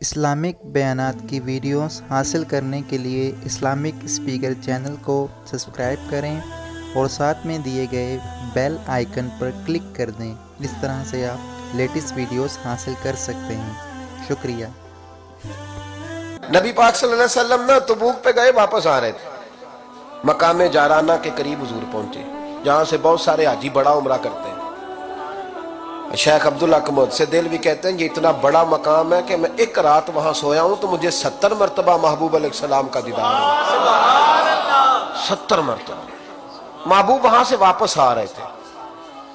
Islamic بیانات کی videos حاصل کرنے کے لیے اسلامک اسپیکر چینل کو سبسکرائب کریں اور ساتھ میں دیے گئے بیل آئیکن پر کلک کر دیں۔ اس طرح سے آپ لیٹسٹ ویڈیوز حاصل کر سکتے ہیں۔ شکریہ۔ نبی پاک صلی اللہ علیہ وسلم نا تبوک پہ گئے، واپس آ رہے تھے۔ مقام جارانہ کے قریب حضور پہنچے، جہاں سے بہت سارے حاجی بڑا عمرہ کرتے ہیں۔ شیخ عبداللہ کمود سے دل بھی کہتے ہیں یہ اتنا بڑا مقام ہے کہ میں ایک رات وہاں سویا ہوں تو مجھے ستر مرتبہ محبوب علیہ السلام کا دیدار ہے۔ ستر مرتبہ۔ محبوب وہاں سے واپس آ رہے تھے۔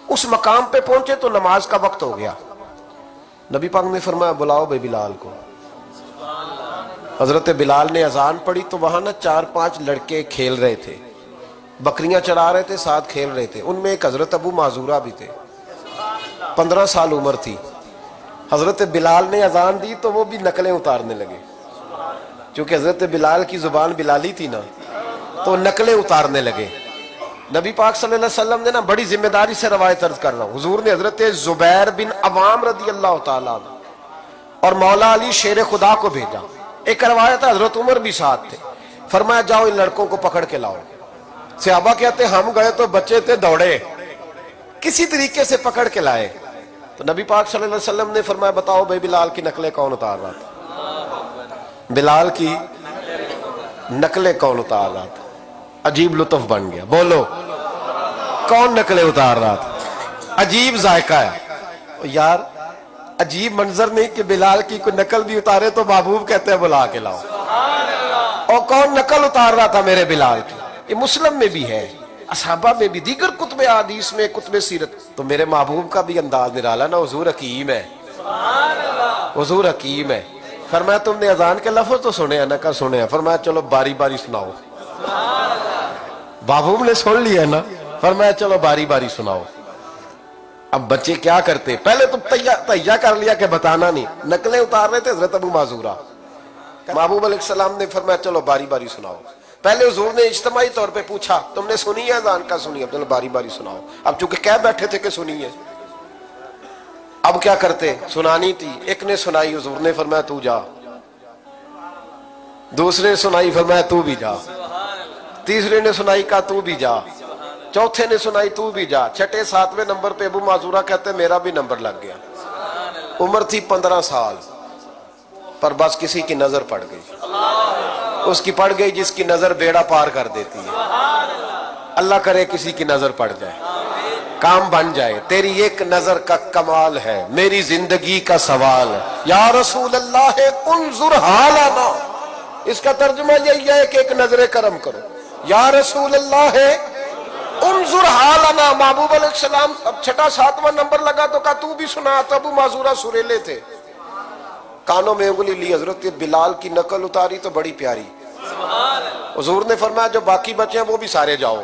اس مقام پہ پہنچے تو نماز کا وقت ہو گیا۔ نبی پاک نے فرمایا، بلاؤ بے بلال کو۔ حضرت بلال نے اذان پڑھی تو وہاں نا چار پانچ لڑکے کھیل رہے تھے۔ بکریاں چرا رہے تھے، ساتھ کھیل رہے تھے۔ ان میں ایک حضرت ابو معذورہ بھی تھے۔ پندرہ سال عمر تھی۔ حضرت بلال نے اذان دی تو وہ بھی نقلیں اتارنے لگے۔ چونکہ حضرت بلال کی زبان بلالی تھی نا، تو نقلیں اتارنے لگے۔ نبی پاک صلی اللہ علیہ وسلم نے نا بڑی ذمہ داری سے روایت عرض کر رہا ہوں۔ حضور نے حضرت زبیر بن عوام رضی اللہ تعالیٰ اور مولا علی شیر خدا کو بھیجا۔ ایک روایت حضرت عمر بھی ساتھ تھے۔ فرمایا، جاؤ ان لڑکوں کو پکڑ کے لاؤ۔ صحابہ کہتے، ہم گئے تو بچے تھے دوڑے۔ کسی طریقے سے پکڑ کے لائے۔ تو نبی پاک صلی اللہ علیہ وسلم نے فرمایا، بتاؤ بھائی بلال کی نقلیں کون اتار رہا تھا؟ بلال کی نقلیں کون اتار رہا تھا؟ عجیب لطف بن گیا۔ بولو، کون نقلیں اتار رہا تھا؟ عجیب ذائقہ ہے۔ یار، عجیب منظر نہیں کہ بلال کی کوئی نقل بھی اتارے تو محبوب کہتے ہیں، بلا کے لاؤ۔ اور کون نقل اتار رہا تھا میرے بلال کی؟ یہ مسلم میں بھی ہے۔ اصحابہ میں بھی دیگر کتب حدیث میں کتب سیرت تو میرے محبوب کا بھی انداز نرالا نا حضور حکیم ہے۔ حضور حکیم ہے۔ فرمایا تم نے اذان کے لفظ تو سنے ہیں نا کا سنے ہیں۔ فرمایا چلو باری باری سناؤ۔ محبوب نے سن لیا نا؟ فرمایا چلو باری باری سناؤ۔ اب بچے کیا کرتے؟ پہلے تو تیہ کر لیا کہ بتانا نہیں۔ نقلیں اتار رہے تھے حضرت ابو معذورہ۔ محبوب علیہ السلام نے فرمایا چلو باری باری سناؤ۔ پہلے حضور نے اجتماعی طور پہ پوچھا، تم نے سنی ہے اذان کا؟ سنی ہے باری باری سناؤ۔ اب چونکہ کہہ بیٹھے تھے کہ سنی ہے۔ اب کیا کرتے؟ سنانی تھی۔ ایک نے سنائی، حضور نے فرمایا تو جا۔ دوسرے سنائی، فرمایا تو بھی جا۔ تیسرے نے سنائی، کہا تو بھی جا۔ چوتھے نے سنائی، تو بھی جا۔ چھٹے، ساتویں نمبر پہ ابو معذورہ کہتے ہیں، میرا بھی نمبر لگ گیا۔ عمر تھی پندرہ سال، پر بس کسی کی نظر پڑ گئی۔ اس کی پڑ گئی جس کی نظر بیڑا پار کر دیتی ہے۔ اللہ کرے کسی کی نظر پڑ جائے۔ کام بن جائے۔ تیری ایک نظر کا کمال ہے۔ میری زندگی کا سوال ہے۔ یا رسول اللہ، انظر حالانا اس کا ترجمہ یہی ہے کہ ایک نظر کرم کرو۔ یا رسول اللہ ہے انظر حالنا۔ محبوب علیہ السلام، اب چھٹا ساتواں نمبر لگا تو کہا تو بھی سنا۔ تب معذورہ سریلے تھے۔ کانوں میں انگلی لی، حضرت بلال کی نقل اتاری تو بڑی پیاری۔ حضور نے فرمایا، جو باقی بچے ہیں وہ بھی سارے جاؤ۔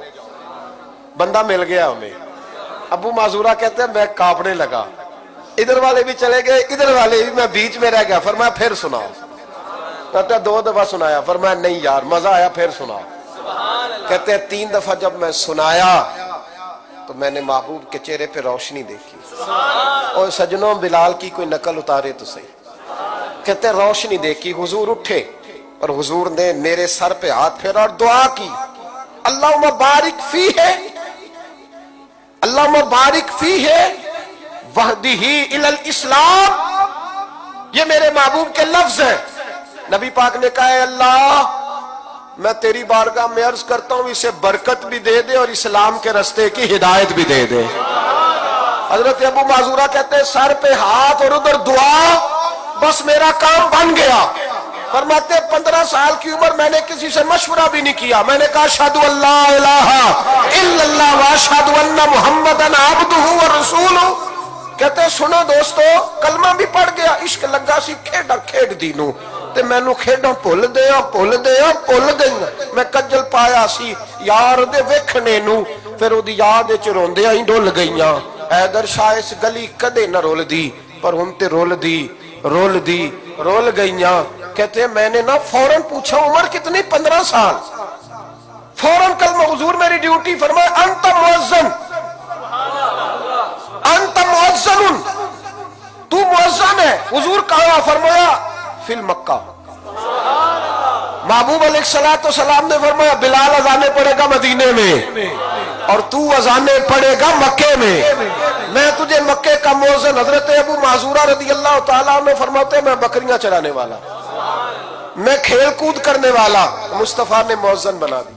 بندہ مل گیا ہمیں۔ ابو معذورہ کہتے ہیں، میں کاپنے لگا۔ ادھر والے بھی چلے گئے، ادھر والے بھی، میں بیچ میں رہ گیا۔ فرمایا، پھر سناؤ۔ کہتے دو دفعہ سنایا۔ فرمایا، نہیں یار، مزہ آیا، پھر سناؤ۔ کہتے ہیں، تین دفعہ جب میں سنایا تو میں نے محبوب کے چہرے پہ روشنی دیکھی۔ اور سجنوں بلال کی کوئی نقل اتارے تو صحیح۔ کہتے ہیں، روشنی دیکھی، حضور اٹھے اور حضور نے میرے سر پہ ہاتھ پھیرا اور دعا کی۔ اللہ مبارک فی ہے اللہ مبارک فی ہے وحدی ہی الاسلام۔ یہ میرے محبوب کے لفظ ہیں۔ نبی پاک نے کہا ہے اللہ، میں تیری بارگاہ میں عرض کرتا ہوں، اسے برکت بھی دے دے اور اسلام کے رستے کی ہدایت بھی دے دے۔ حضرت ابو معذورہ کہتے ہیں، سر پہ ہاتھ اور ادھر دعا۔ بس میرا کام بن گیا۔ فرماتے پندرہ سال کی عمر میں نے کسی سے مشورہ بھی نہیں کیا۔ میں نے کہا شہد اللہ الہ الا اللہ و شہد اللہ محمد عبدہ و رسول کہتے سنو دوستو، کلمہ بھی پڑھ گیا، عشق لگا سی کھیڑا کھیڑ دینوں تے میں نو کھیڑا پھول دیا پھول دیا پھول دیا میں کجل پایا سی، یار دے ویکھنے نو۔ پھر او دی یاد چ روندے ہی ڈول گئیاں۔ حیدر شاہ اس گلی کدے نہ رول دی پر ہن تے رول دی رول دی، رول گئیاں۔ کہتے ہیں، میں نے نا فوراں پوچھا، عمر کتنی؟ پندرہ سال۔ فوراں کل حضور میری ڈیوٹی فرمایا انتا موزن۔ انتا موزن تو موزن ہے۔ حضور کہاں فرمایا؟ فل مکہ محبوب علیہ السلام تو سلام نے فرمایا، بلال ازانے پڑے گا مدینے میں اور تو ازانے پڑے گا مکے میں۔ میں تجھے مکے کا موزن حضرت ابو معذورہ رضی اللہ تعالیٰ نے فرماتے میں بکریاں چرانے والا میں کھیل کود کرنے والا مصطفیٰ نے موزن بنا دی